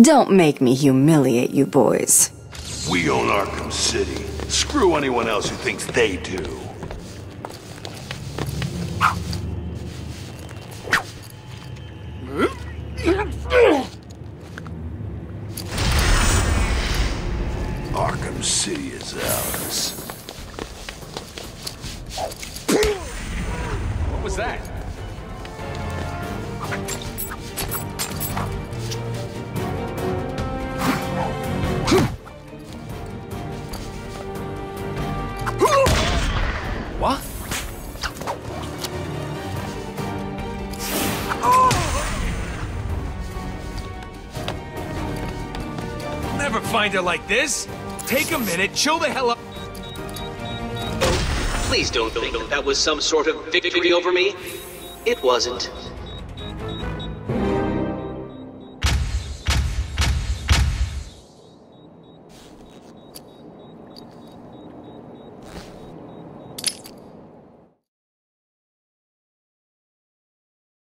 Don't make me humiliate you boys. We own Arkham City. Screw anyone else who thinks they do. Arkham City is ours. What was that? What? Never find her like this. Take a minute, chill the hell up. Please don't think that was some sort of victory over me. It wasn't.